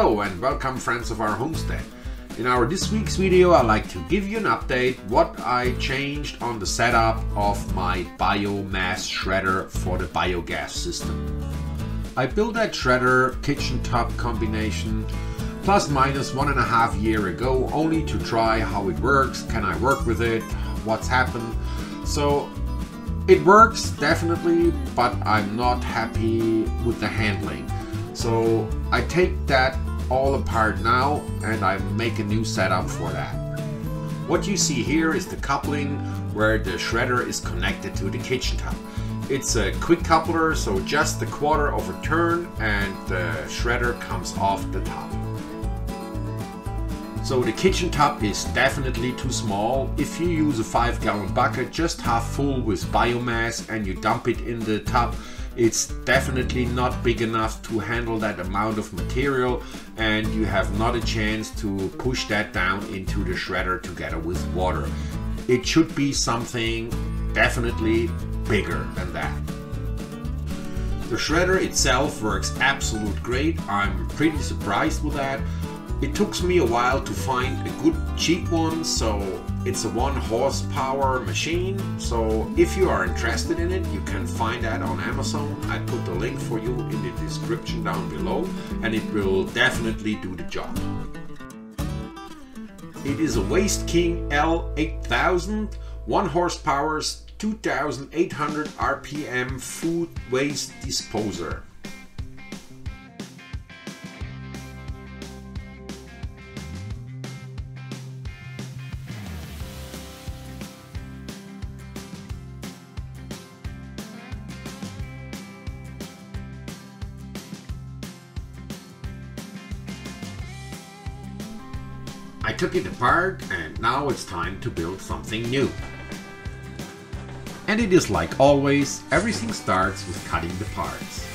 Hello and welcome friends of our homestead. In our this week's video I'd like to give you an update what I changed on the setup of my biomass shredder for the biogas system. I built that shredder kitchen top combination plus minus one and a half year ago only to try how it works, can I work with it, what's happened. So it works definitely but I'm not happy with the handling. So I take that all apart now and I make a new setup for that. What you see here is the coupling where the shredder is connected to the kitchen top. It's a quick coupler, so just a quarter of a turn and the shredder comes off the top. So the kitchen top is definitely too small. If you use a 5 gallon bucket just half full with biomass and you dump it in the top, it's definitely not big enough to handle that amount of material and you have not a chance to push that down into the shredder together with water. It should be something definitely bigger than that. The shredder itself works absolute great. I'm pretty surprised with that. It took me a while to find a good cheap one, so it's a one horsepower machine. So if you are interested in it, you can find that on Amazon. I put the link for you in the description down below and it will definitely do the job. It is a Waste King L8000, 1 horsepower, 2800 RPM food waste disposer. I took it apart and now it's time to build something new. And it is like always, everything starts with cutting the parts.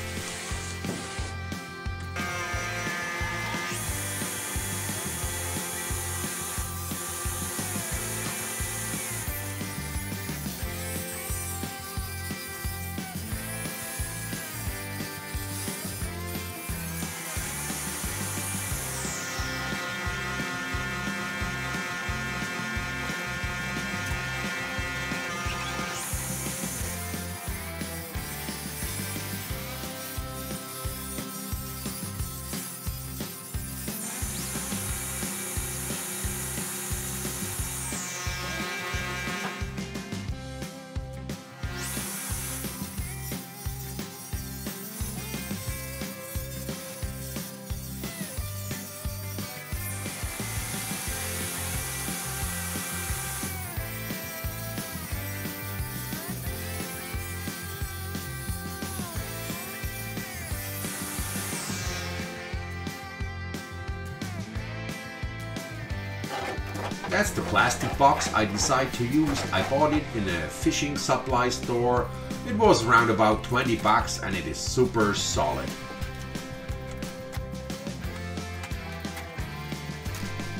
That's the plastic box I decided to use. I bought it in a fishing supply store. It was around about 20 bucks and it is super solid.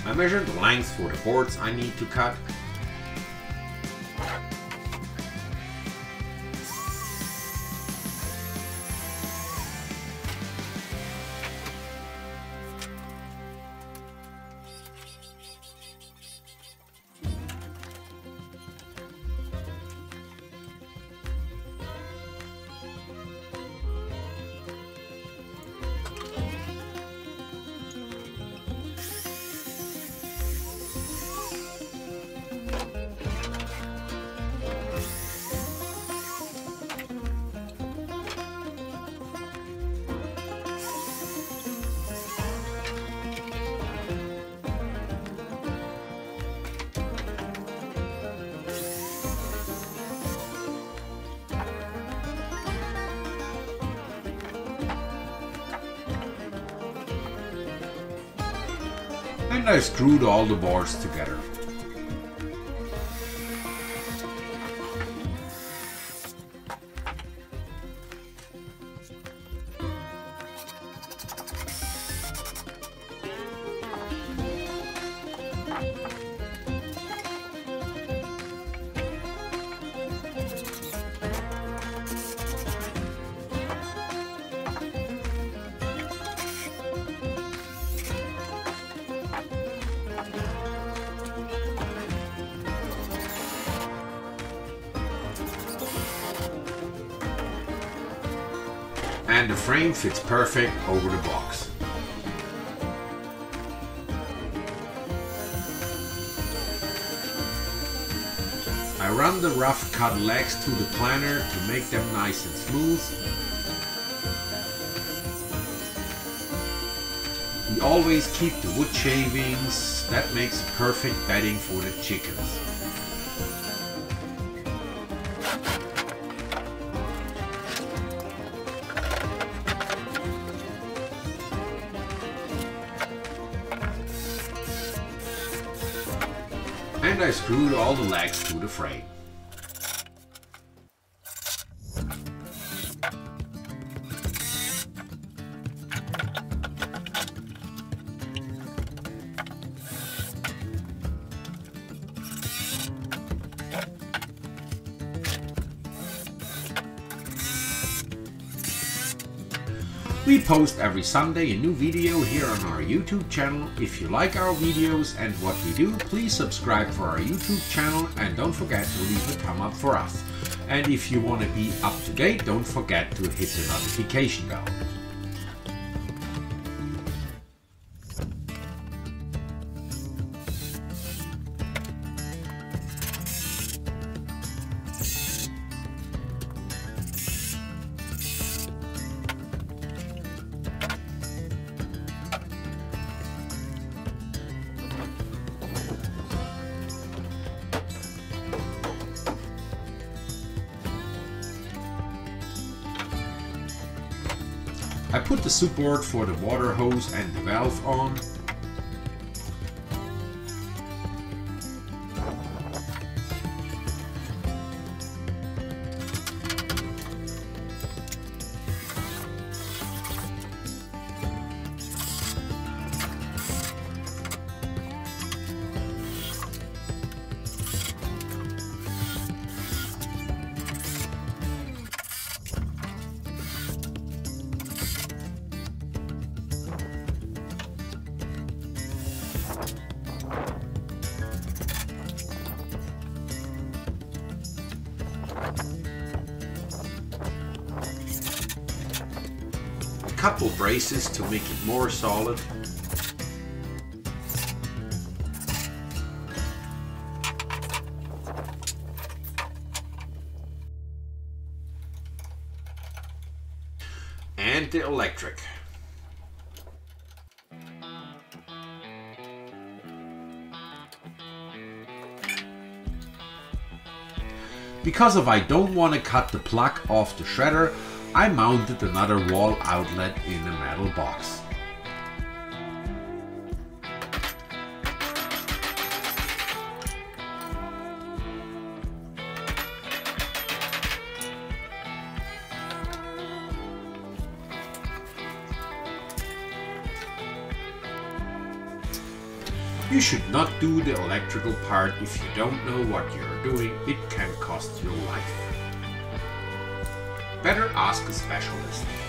I measured the length for the boards I need to cut and I screwed all the boards together. And the frame fits perfect over the box. I run the rough cut legs through the planer to make them nice and smooth. We always keep the wood shavings, that makes perfect bedding for the chickens. And I screwed all the legs to the frame. Post every Sunday a new video here on our YouTube channel. If you like our videos and what we do, please subscribe for our YouTube channel and don't forget to leave a thumb up for us. And if you want to be up to date, don't forget to hit the notification bell. I put the support for the water hose and the valve on. Couple braces to make it more solid. And the electric. Because if I don't want to cut the plug off the shredder, I mounted another wall outlet in a metal box. You should not do the electrical part if you don't know what you're doing, it can cost your life. Ask a specialist.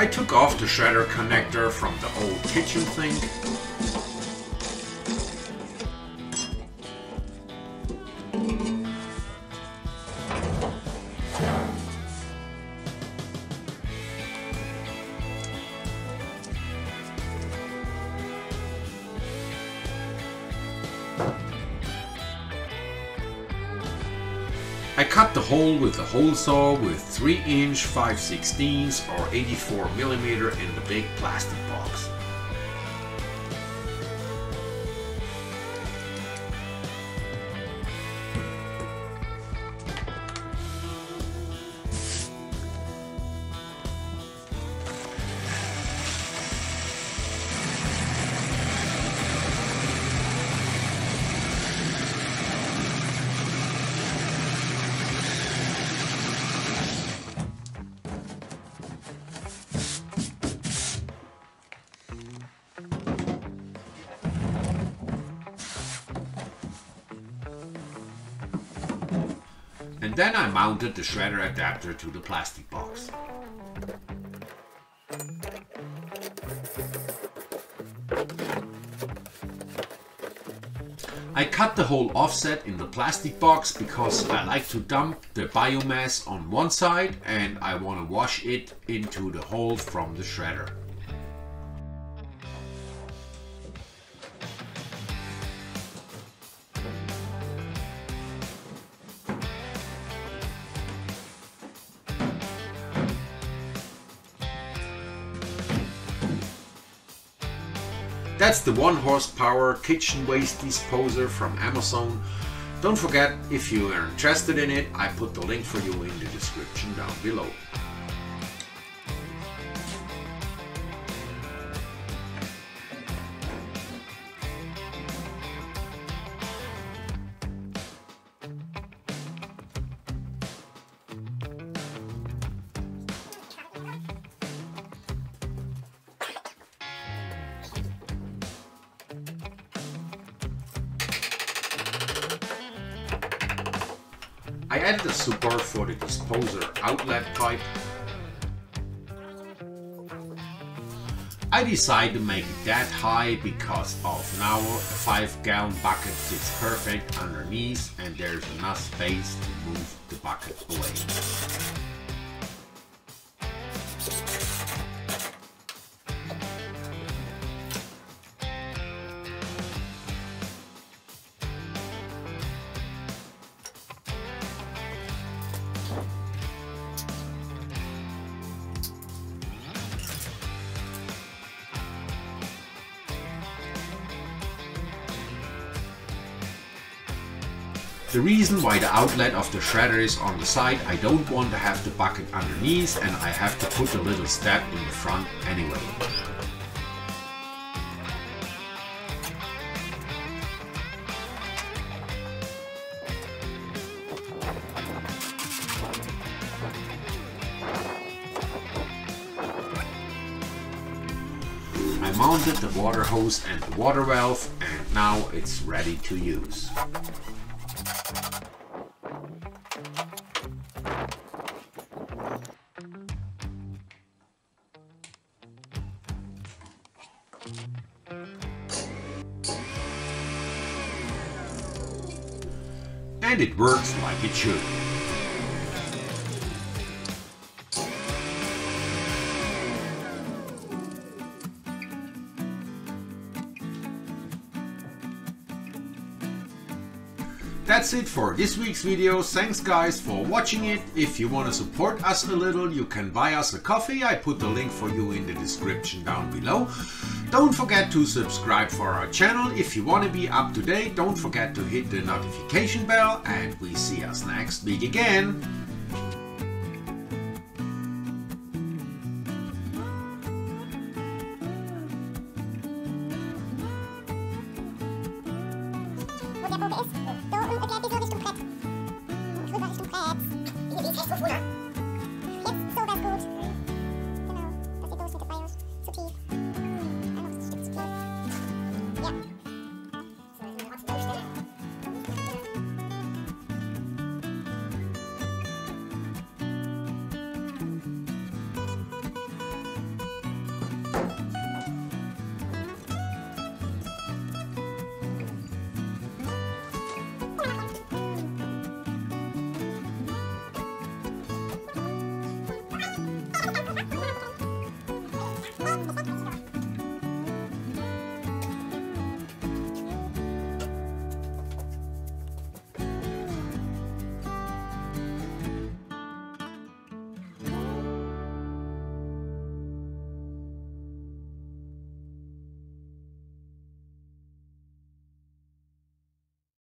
I took off the shredder connector from the old kitchen thing I cut the hole with a hole saw with 3 inch 5 16ths or 84 millimeter in the big plastic And then I mounted the shredder adapter to the plastic box. I cut the hole offset in the plastic box because I like to dump the biomass on one side and I want to wash it into the hole from the shredder. That's the 1 horsepower kitchen waste disposer from Amazon. Don't forget, if you are interested in it, I put the link for you in the description down below. I added a support for the disposer outlet pipe. I decided to make it that high because of now a 5 gallon bucket fits perfect underneath and there's enough space to move the bucket away. The reason why the outlet of the shredder is on the side, I don't want to have the bucket underneath and I have to put a little step in the front anyway. I mounted the water hose and the water valve and now it's ready to use. And it works like it should. That's it for this week's video. Thanks guys for watching it. If you want to support us a little, you can buy us a coffee. I put the link for you in the description down below. Don't forget to subscribe for our channel. If you want to be up to date, don't forget to hit the notification bell and we see us next week again. ist. Da unten erklärt die Viertelstunde Brett. Rüber Richtung Brett. Hier geht's rechts auf runter.